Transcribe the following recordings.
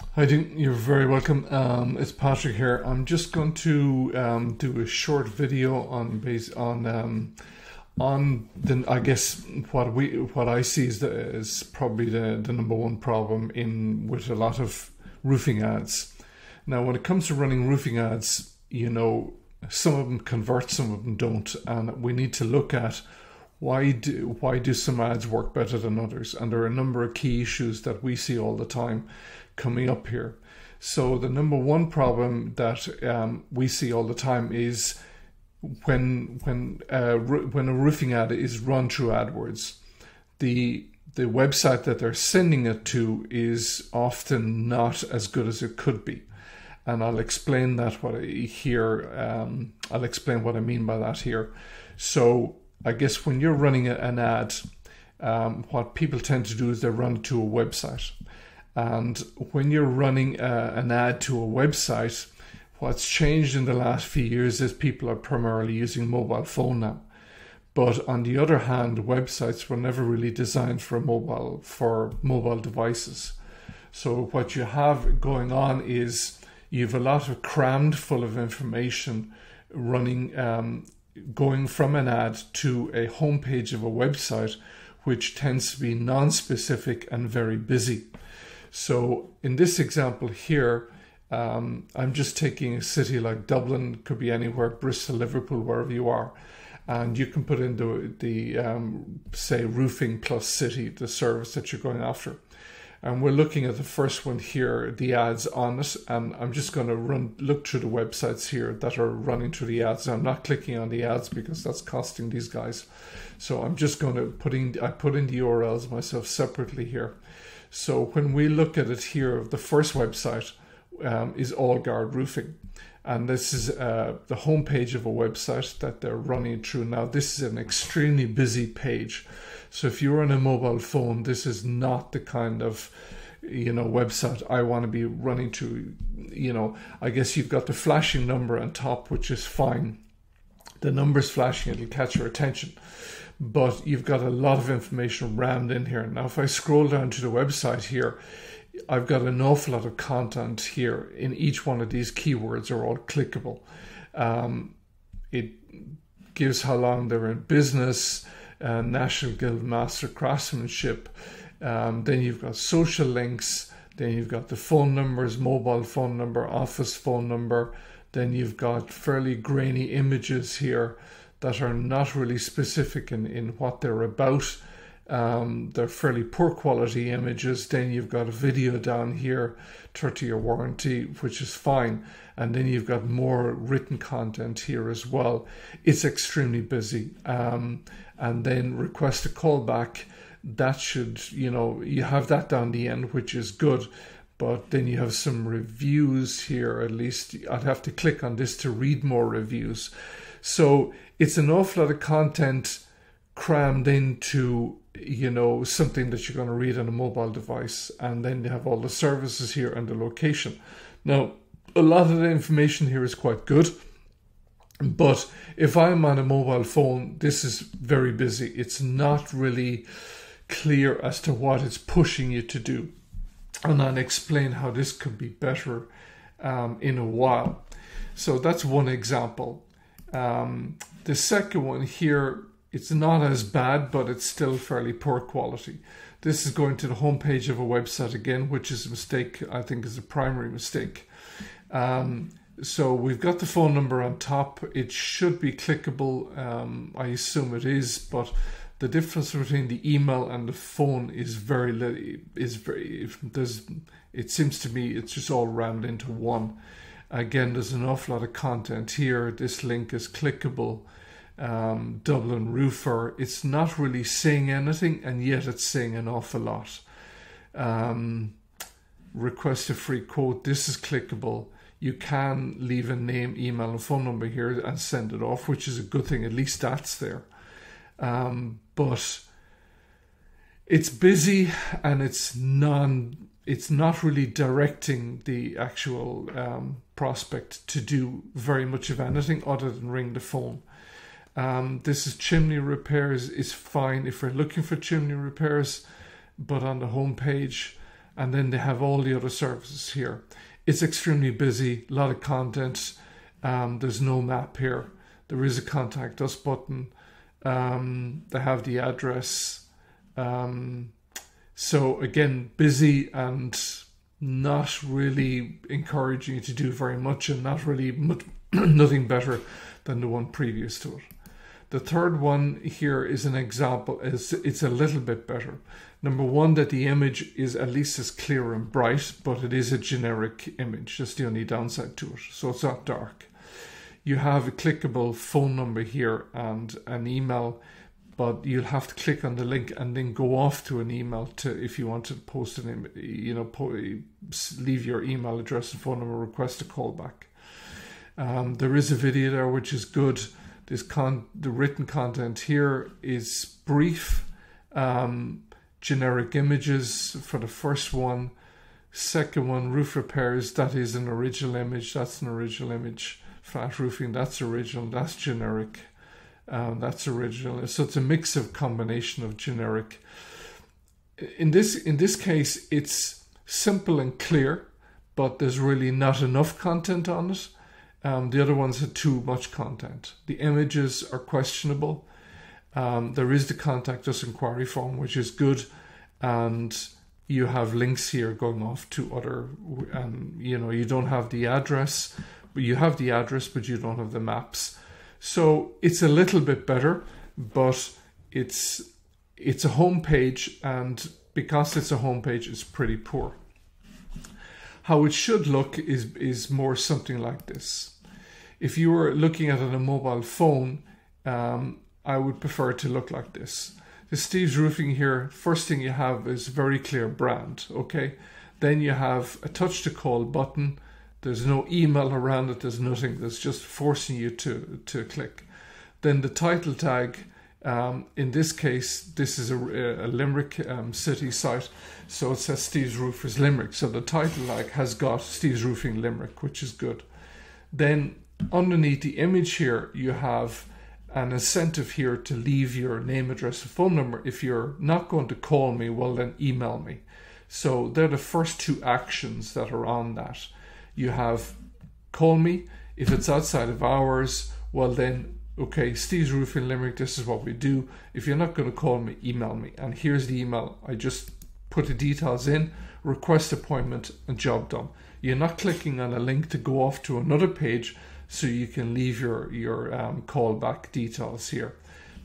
Hi, Dean. You're very welcome. Um, it's Patrick here. I'm just going to um, do a short video on base on um, on the I guess what we what I see is, the, is probably the, the number one problem in with a lot of roofing ads. Now, when it comes to running roofing ads, you know some of them convert, some of them don't, and we need to look at why do why do some ads work better than others? And there are a number of key issues that we see all the time coming up here. So the number one problem that um, we see all the time is when when uh, when a roofing ad is run through AdWords, the the website that they're sending it to is often not as good as it could be, and I'll explain that what I here. Um, I'll explain what I mean by that here. So I guess when you're running an ad, um, what people tend to do is they run to a website, and when you're running a, uh, an ad to a website What's changed in the last few years is people are primarily using mobile phone now. But on the other hand, websites were never really designed for mobile for mobile devices. So what you have going on is you have a lot of crammed full of information running um, going from an ad to a homepage of a website which tends to be non-specific and very busy. So in this example here, um, I'm just taking a city like Dublin, could be anywhere, Bristol, Liverpool, wherever you are, and you can put in the, the um, say, roofing plus city, the service that you're going after. And we're looking at the first one here, the ads on it, and I'm just going to run look through the websites here that are running through the ads. I'm not clicking on the ads because that's costing these guys. So I'm just going to put in I put in the URLs myself separately here. So when we look at it here, the first website, um, is Allguard Roofing. And this is uh, the homepage of a website that they're running through now. This is an extremely busy page. So if you're on a mobile phone, this is not the kind of you know website I want to be running to. You know, I guess you've got the flashing number on top, which is fine. The number's flashing, it'll catch your attention. But you've got a lot of information rammed in here. Now, if I scroll down to the website here, I've got an awful lot of content here in each one of these keywords are all clickable. Um, it gives how long they're in business, uh, National Guild Master Craftsmanship. Um, then you've got social links. Then you've got the phone numbers, mobile phone number, office phone number. Then you've got fairly grainy images here that are not really specific in, in what they're about. Um, they're fairly poor quality images. Then you've got a video down here, 30 year warranty, which is fine. And then you've got more written content here as well. It's extremely busy. Um, and then request a callback. That should, you know, you have that down the end, which is good. But then you have some reviews here, at least. I'd have to click on this to read more reviews. So it's an awful lot of content crammed into you know something that you're going to read on a mobile device and then you have all the services here and the location. Now a lot of the information here is quite good but if i'm on a mobile phone this is very busy. It's not really clear as to what it's pushing you to do. And i'll explain how this could be better um, in a while. So that's one example um, the second one here it's not as bad, but it's still fairly poor quality. This is going to the homepage of a website again, which is a mistake, I think is a primary mistake. Um, so we've got the phone number on top. It should be clickable. Um, I assume it is, but the difference between the email and the phone is very little. is very it seems to me it's just all rammed into one. Again, there's an awful lot of content here. This link is clickable um, Dublin Roofer. It's not really saying anything, and yet it's saying an awful lot. Um, request a free quote. This is clickable. You can leave a name, email, and phone number here and send it off, which is a good thing. At least that's there. Um, but it's busy and it's non. It's not really directing the actual um, prospect to do very much of anything other than ring the phone. Um, this is chimney repairs is fine if we're looking for chimney repairs, but on the home page, and then they have all the other services here. It's extremely busy, a lot of content. Um, there's no map here. There is a contact us button. Um, they have the address. Um, so again, busy and not really encouraging you to do very much, and not really much, nothing better than the one previous to it. The third one here is an example. It's, it's a little bit better. Number one, that the image is at least as clear and bright, but it is a generic image. That's the only downside to it. So it's not dark. You have a clickable phone number here and an email, but you'll have to click on the link and then go off to an email to if you want to post an you know leave your email address and phone number, request a call back. Um, there is a video there which is good this con the written content here is brief, um, generic images for the first one second one, roof repairs. That is an original image. That's an original image. Flat roofing. That's original. That's generic. Um, that's original. So it's a mix of combination of generic. In this in this case, it's simple and clear, but there's really not enough content on it. Um, the other ones had too much content. The images are questionable. Um, there is the contact us inquiry form, which is good, and you have links here going off to other. Um, you know, you don't have the address, but you have the address, but you don't have the maps. So it's a little bit better, but it's it's a home page, and because it's a home page, it's pretty poor. How it should look is is more something like this if you were looking at it on a mobile phone, um, I would prefer it to look like this. The Steve's Roofing here, first thing you have is very clear brand, okay? Then you have a touch to call button. There's no email around it, there's nothing, that's just forcing you to, to click. Then the title tag, um, in this case, this is a, a Limerick um, city site, so it says Steve's Roofers Limerick. So the title tag has got Steve's Roofing Limerick, which is good. Then underneath the image here, you have an incentive here to leave your name, address, and phone number. If you're not going to call me, well, then email me. So they're the first two actions that are on that. You have call me. If it's outside of hours, well, then, okay, Steve's Roofing Limerick, this is what we do. If you're not going to call me, email me. And here's the email. I just put the details in, request appointment, and job done. You're not clicking on a link to go off to another page so you can leave your your um, callback details here.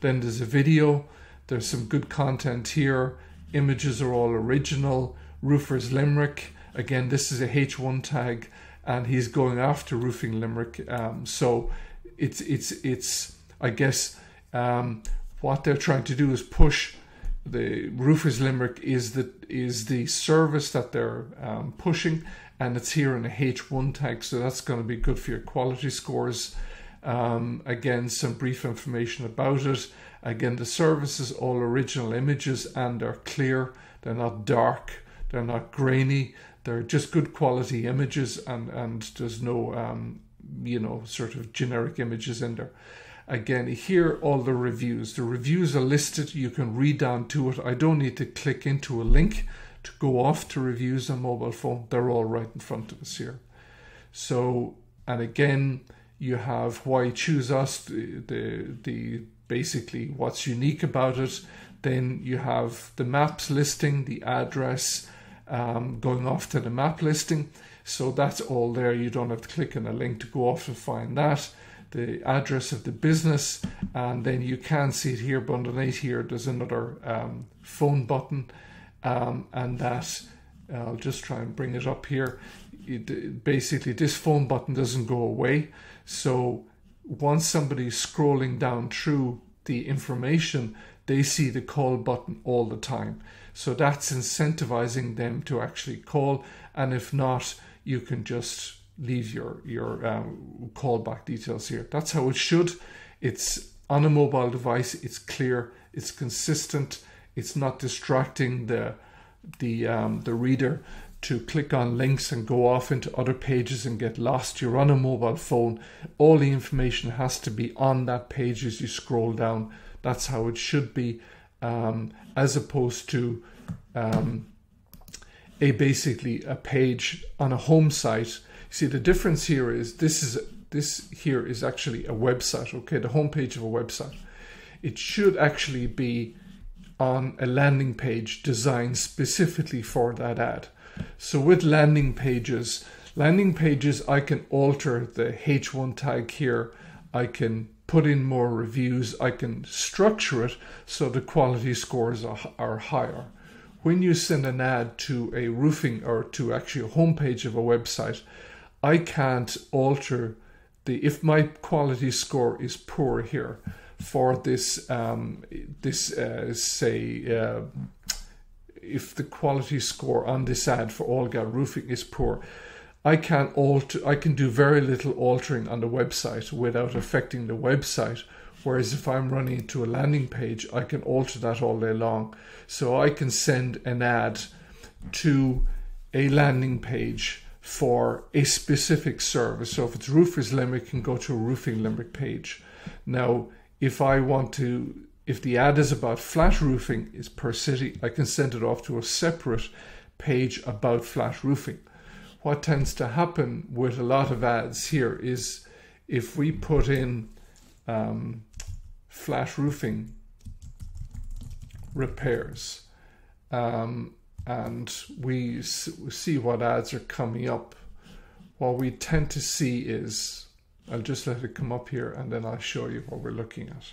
Then there's a video. There's some good content here. Images are all original. Roofers Limerick. Again, this is a H1 tag, and he's going after roofing Limerick. Um, so it's it's it's I guess um, what they're trying to do is push the roofers limerick is the is the service that they're um, pushing and it's here in a H1 tag, so that's going to be good for your quality scores. Um, again, some brief information about it. Again, the service is all original images and they're clear, they're not dark, they're not grainy, they're just good quality images, and, and there's no, um, you know, sort of generic images in there. Again, here all the reviews. The reviews are listed, you can read down to it. I don't need to click into a link to go off to reviews on mobile phone, they're all right in front of us here. So, and again, you have why choose us, the, the, the basically what's unique about it. Then you have the maps listing, the address, um, going off to the map listing. So that's all there. You don't have to click on a link to go off and find that. The address of the business, and then you can see it here, but underneath here, there's another um, phone button um, and that I'll just try and bring it up here. It, basically, this phone button doesn't go away. So once somebody's scrolling down through the information, they see the call button all the time. So that's incentivizing them to actually call. And if not, you can just leave your your um, callback details here. That's how it should. It's on a mobile device. It's clear. It's consistent it's not distracting the the um, the reader to click on links and go off into other pages and get lost. You're on a mobile phone. All the information has to be on that page as you scroll down. That's how it should be, um, as opposed to um, a basically a page on a home site. See the difference here is this is this here is actually a website, okay, the homepage of a website. It should actually be on a landing page designed specifically for that ad. So with landing pages, landing pages I can alter the H1 tag here. I can put in more reviews. I can structure it so the quality scores are, are higher. When you send an ad to a roofing or to actually a homepage of a website, I can't alter the if my quality score is poor here for this um, this uh, say uh, if the quality score on this ad for Allguard roofing is poor I can alter I can do very little altering on the website without affecting the website whereas if I'm running to a landing page I can alter that all day long so I can send an ad to a landing page for a specific service. So if it's Roofers Limerick, can go to a Roofing Limerick page. Now, if I want to, if the ad is about flat roofing, is per city, I can send it off to a separate page about flat roofing. What tends to happen with a lot of ads here is if we put in um, flat roofing repairs, um, and we see what ads are coming up, what we tend to see is, I'll just let it come up here and then I'll show you what we're looking at.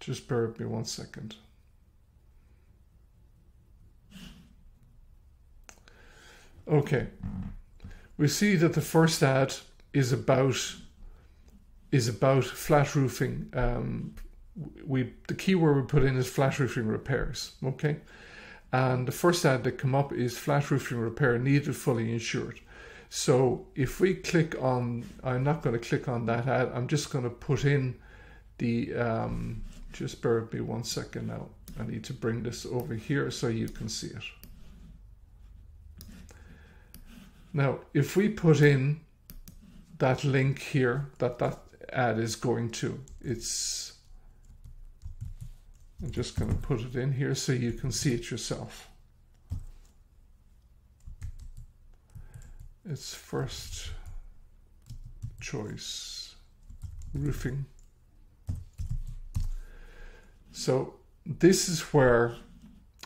Just bear with me one second. Okay, we see that the first ad is about is about flat roofing um, we the keyword we put in is flat roofing repairs. Okay, and the first ad that come up is flat roofing repair needed fully insured. So if we click on, I'm not going to click on that ad. I'm just going to put in the. Um, just bear with me one second now. I need to bring this over here so you can see it. Now, if we put in that link here that that ad is going to, it's I'm just going to put it in here so you can see it yourself. It's first choice roofing. So this is where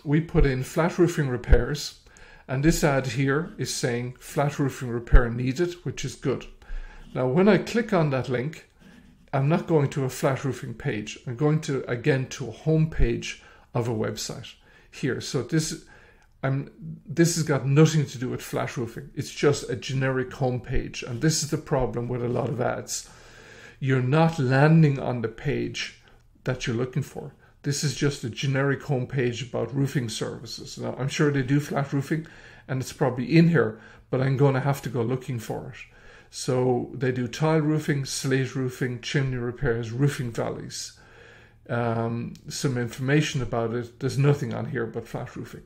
we put in flat roofing repairs and this ad here is saying flat roofing repair needed, which is good. Now when I click on that link, I'm not going to a flat roofing page. I'm going to again to a home page of a website here. So this I'm this has got nothing to do with flat roofing. It's just a generic home page. And this is the problem with a lot of ads. You're not landing on the page that you're looking for. This is just a generic homepage about roofing services. Now I'm sure they do flat roofing and it's probably in here, but I'm going to have to go looking for it. So they do tile roofing, slate roofing, chimney repairs, roofing valleys. Um, some information about it. There's nothing on here but flat roofing.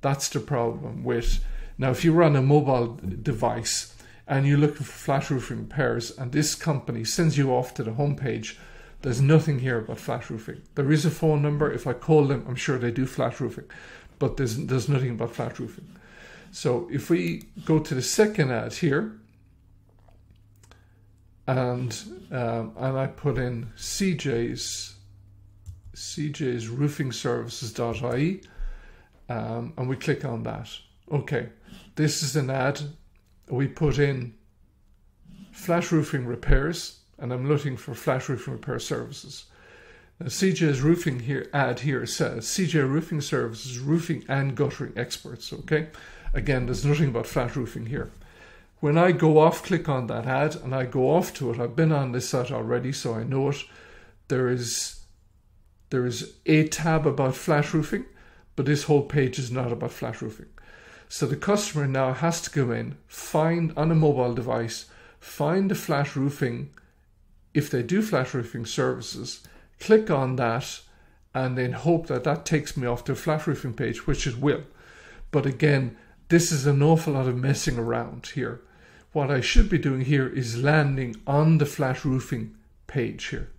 That's the problem with now. If you run a mobile device and you're looking for flat roofing repairs, and this company sends you off to the homepage, there's nothing here about flat roofing. There is a phone number. If I call them, I'm sure they do flat roofing, but there's there's nothing about flat roofing. So if we go to the second ad here, and um, and I put in CJ's CJ's roofing services.ie um, and we click on that. Okay, this is an ad. We put in flat roofing repairs and I'm looking for flat roofing repair services. Now, CJ's roofing here ad here says CJ roofing services, roofing and guttering experts. Okay, again, there's nothing about flat roofing here when I go off, click on that ad and I go off to it, I've been on this site already, so I know it. There is there is a tab about flat roofing, but this whole page is not about flat roofing. So the customer now has to go in, find on a mobile device, find the flat roofing, if they do flat roofing services, click on that, and then hope that that takes me off to a flat roofing page, which it will. But again, this is an awful lot of messing around here what I should be doing here is landing on the flat roofing page here.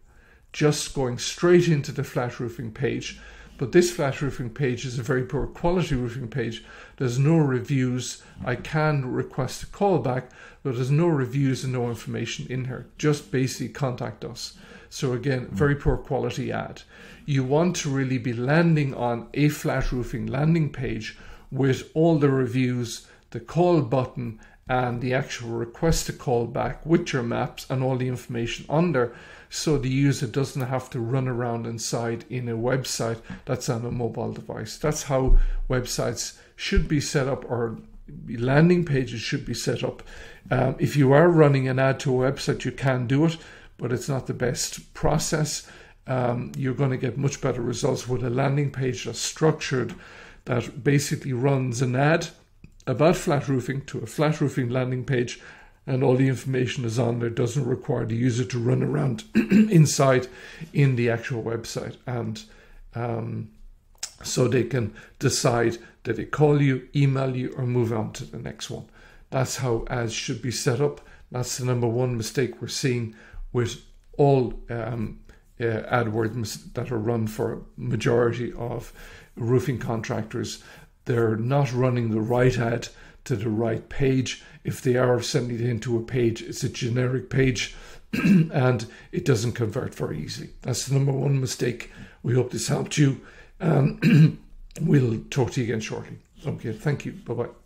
Just going straight into the flat roofing page. But this flat roofing page is a very poor quality roofing page. There's no reviews. I can request a callback, but there's no reviews and no information in here. Just basically contact us. So again, hmm. very poor quality ad. You want to really be landing on a flat roofing landing page with all the reviews, the call button, and the actual request to call back with your maps and all the information on there so the user doesn't have to run around inside in a website that's on a mobile device. That's how websites should be set up or landing pages should be set up. Um, if you are running an ad to a website, you can do it, but it's not the best process. Um, you're going to get much better results with a landing page that's structured, that basically runs an ad about flat roofing to a flat roofing landing page and all the information is on there doesn't require the user to run around inside in the actual website. And um, so they can decide that they call you email you or move on to the next one. That's how ads should be set up. That's the number one mistake we're seeing with all um, uh, AdWords that are run for majority of roofing contractors. They're not running the right ad to the right page. If they are sending it into a page, it's a generic page and it doesn't convert very easily. That's the number one mistake. We hope this helped you. Um, we'll talk to you again shortly. Okay, thank you. Bye bye.